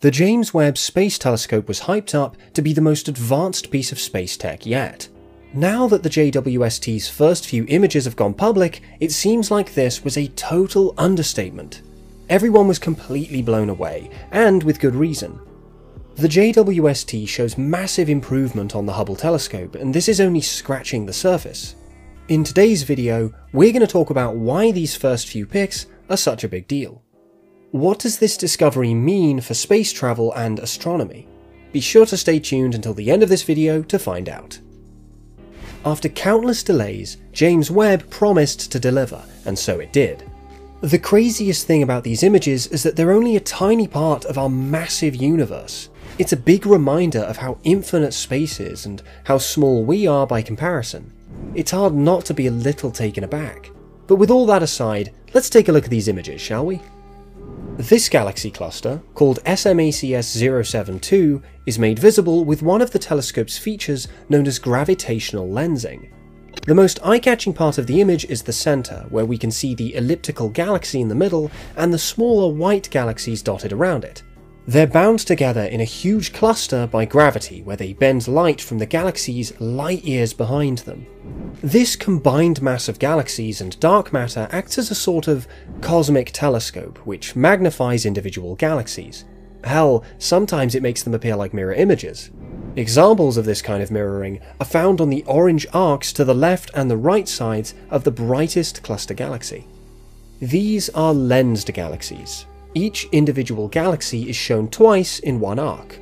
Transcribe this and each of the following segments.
The James Webb Space Telescope was hyped up to be the most advanced piece of space tech yet. Now that the JWST's first few images have gone public, it seems like this was a total understatement. Everyone was completely blown away, and with good reason. The JWST shows massive improvement on the Hubble telescope, and this is only scratching the surface. In today's video, we're going to talk about why these first few pics are such a big deal. What does this discovery mean for space travel and astronomy? Be sure to stay tuned until the end of this video to find out. After countless delays, James Webb promised to deliver, and so it did. The craziest thing about these images is that they're only a tiny part of our massive universe. It's a big reminder of how infinite space is and how small we are by comparison. It's hard not to be a little taken aback. But with all that aside, let's take a look at these images, shall we? This galaxy cluster, called SMACS 072, is made visible with one of the telescope's features known as gravitational lensing. The most eye-catching part of the image is the center, where we can see the elliptical galaxy in the middle and the smaller white galaxies dotted around it. They're bound together in a huge cluster by gravity, where they bend light from the galaxies light years behind them. This combined mass of galaxies and dark matter acts as a sort of cosmic telescope, which magnifies individual galaxies. Hell, sometimes it makes them appear like mirror images. Examples of this kind of mirroring are found on the orange arcs to the left and the right sides of the brightest cluster galaxy. These are lensed galaxies. Each individual galaxy is shown twice in one arc.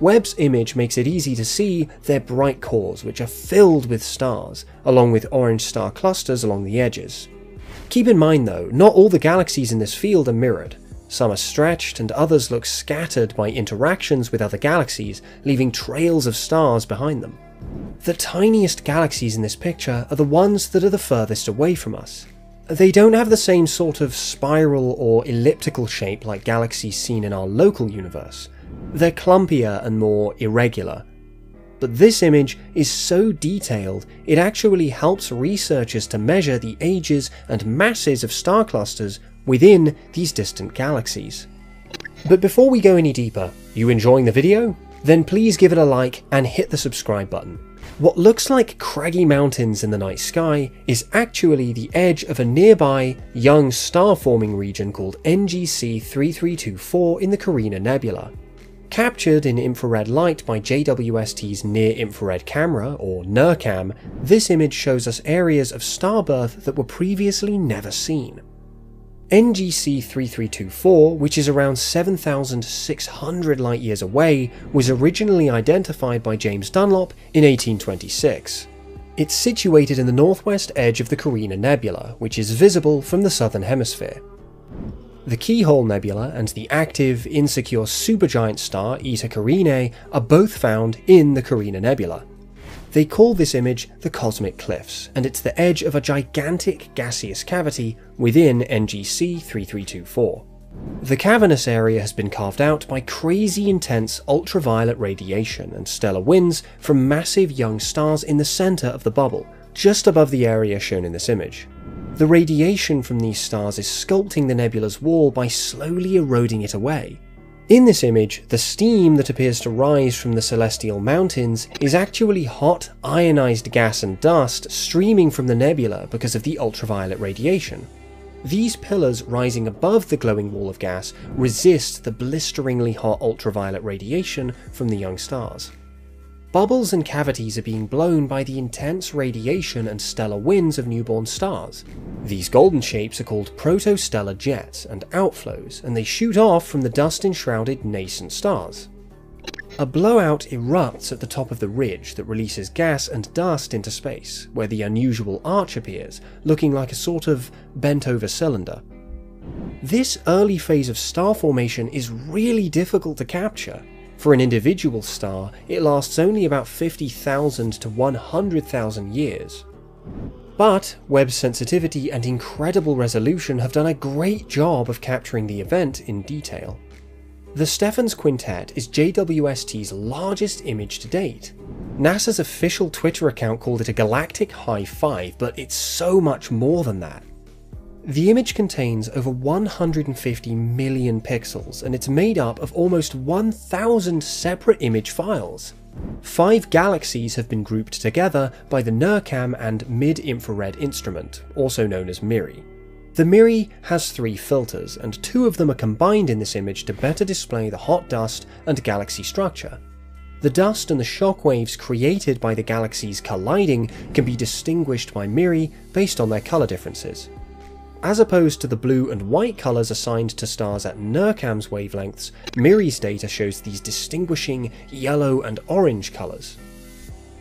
Webb's image makes it easy to see their bright cores, which are filled with stars, along with orange star clusters along the edges. Keep in mind though, not all the galaxies in this field are mirrored. Some are stretched and others look scattered by interactions with other galaxies, leaving trails of stars behind them. The tiniest galaxies in this picture are the ones that are the furthest away from us. They don't have the same sort of spiral or elliptical shape like galaxies seen in our local universe. They're clumpier and more irregular. But this image is so detailed, it actually helps researchers to measure the ages and masses of star clusters within these distant galaxies. But before we go any deeper, you enjoying the video? Then please give it a like and hit the subscribe button. What looks like craggy mountains in the night sky is actually the edge of a nearby young star forming region called NGC 3324 in the Carina Nebula. Captured in infrared light by JWST's Near Infrared Camera, or NIRCam, this image shows us areas of starbirth that were previously never seen. NGC 3324, which is around 7,600 light years away, was originally identified by James Dunlop in 1826. It's situated in the northwest edge of the Carina Nebula, which is visible from the southern hemisphere. The Keyhole Nebula and the active, insecure supergiant star Eta Carinae are both found in the Carina Nebula. They call this image the Cosmic Cliffs, and it's the edge of a gigantic gaseous cavity within NGC 3324. The cavernous area has been carved out by crazy intense ultraviolet radiation and stellar winds from massive young stars in the centre of the bubble, just above the area shown in this image. The radiation from these stars is sculpting the nebula's wall by slowly eroding it away, in this image, the steam that appears to rise from the celestial mountains is actually hot, ionized gas and dust streaming from the nebula because of the ultraviolet radiation. These pillars rising above the glowing wall of gas resist the blisteringly hot ultraviolet radiation from the young stars. Bubbles and cavities are being blown by the intense radiation and stellar winds of newborn stars. These golden shapes are called protostellar jets and outflows, and they shoot off from the dust-enshrouded nascent stars. A blowout erupts at the top of the ridge that releases gas and dust into space, where the unusual arch appears, looking like a sort of bent-over cylinder. This early phase of star formation is really difficult to capture, for an individual star, it lasts only about 50,000 to 100,000 years. But Webb's sensitivity and incredible resolution have done a great job of capturing the event in detail. The Stephan's Quintet is JWST's largest image to date. NASA's official Twitter account called it a galactic high five, but it's so much more than that. The image contains over 150 million pixels and it's made up of almost 1000 separate image files. Five galaxies have been grouped together by the NIRCam and Mid-Infrared Instrument, also known as MIRI. The MIRI has three filters, and two of them are combined in this image to better display the hot dust and galaxy structure. The dust and the shock waves created by the galaxies colliding can be distinguished by MIRI based on their colour differences. As opposed to the blue and white colours assigned to stars at NIRCam's wavelengths, MIRI's data shows these distinguishing yellow and orange colours.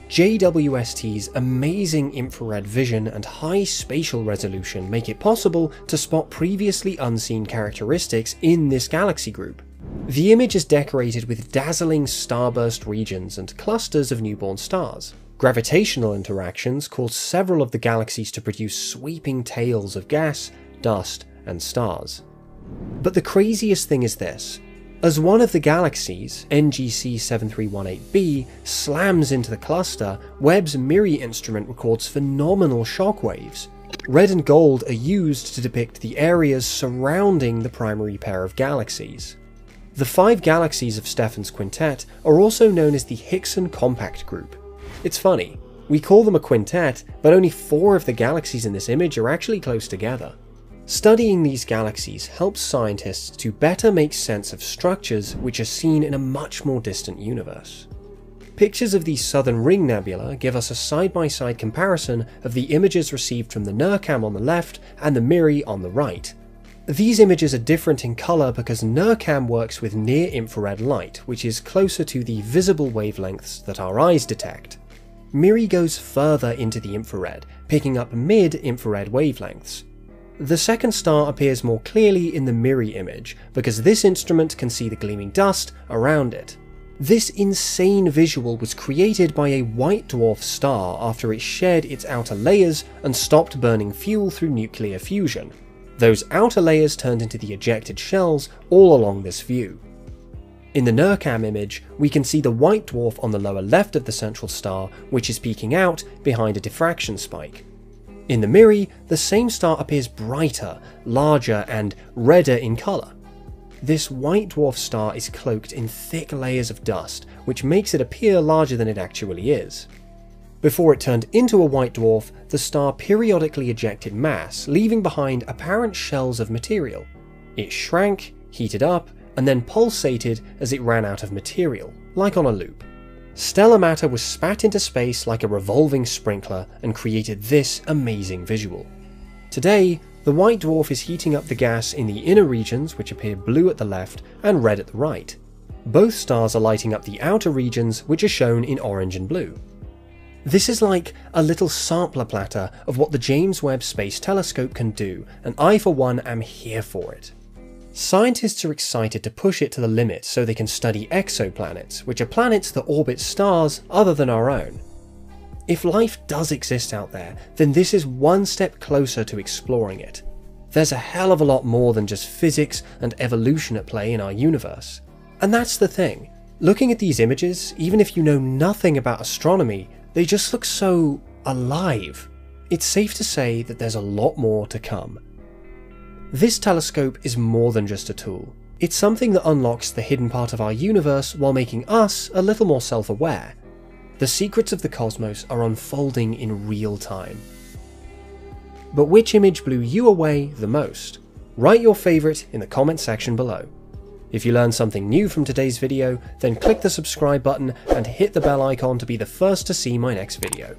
JWST's amazing infrared vision and high spatial resolution make it possible to spot previously unseen characteristics in this galaxy group. The image is decorated with dazzling starburst regions and clusters of newborn stars. Gravitational interactions cause several of the galaxies to produce sweeping tails of gas, dust, and stars. But the craziest thing is this as one of the galaxies, NGC 7318b, slams into the cluster, Webb's MIRI instrument records phenomenal shockwaves. Red and gold are used to depict the areas surrounding the primary pair of galaxies. The five galaxies of Stephan's quintet are also known as the Hickson Compact Group. It's funny, we call them a quintet, but only four of the galaxies in this image are actually close together. Studying these galaxies helps scientists to better make sense of structures which are seen in a much more distant universe. Pictures of the Southern Ring Nebula give us a side-by-side -side comparison of the images received from the NIRCam on the left and the MIRI on the right. These images are different in colour because NIRCam works with near-infrared light, which is closer to the visible wavelengths that our eyes detect. MIRI goes further into the infrared, picking up mid-infrared wavelengths, the second star appears more clearly in the MIRI image, because this instrument can see the gleaming dust around it. This insane visual was created by a white dwarf star after it shed its outer layers and stopped burning fuel through nuclear fusion. Those outer layers turned into the ejected shells all along this view. In the NIRCam image, we can see the white dwarf on the lower left of the central star, which is peeking out behind a diffraction spike. In the MIRI, the same star appears brighter, larger, and redder in colour. This white dwarf star is cloaked in thick layers of dust, which makes it appear larger than it actually is. Before it turned into a white dwarf, the star periodically ejected mass, leaving behind apparent shells of material. It shrank, heated up, and then pulsated as it ran out of material, like on a loop. Stellar matter was spat into space like a revolving sprinkler and created this amazing visual. Today, the white dwarf is heating up the gas in the inner regions, which appear blue at the left and red at the right. Both stars are lighting up the outer regions, which are shown in orange and blue. This is like a little sampler platter of what the James Webb Space Telescope can do, and I for one am here for it. Scientists are excited to push it to the limit so they can study exoplanets, which are planets that orbit stars other than our own. If life does exist out there, then this is one step closer to exploring it. There's a hell of a lot more than just physics and evolution at play in our universe. And that's the thing. Looking at these images, even if you know nothing about astronomy, they just look so alive. It's safe to say that there's a lot more to come. This telescope is more than just a tool. It's something that unlocks the hidden part of our universe while making us a little more self-aware. The secrets of the cosmos are unfolding in real time. But which image blew you away the most? Write your favourite in the comment section below. If you learned something new from today's video, then click the subscribe button and hit the bell icon to be the first to see my next video.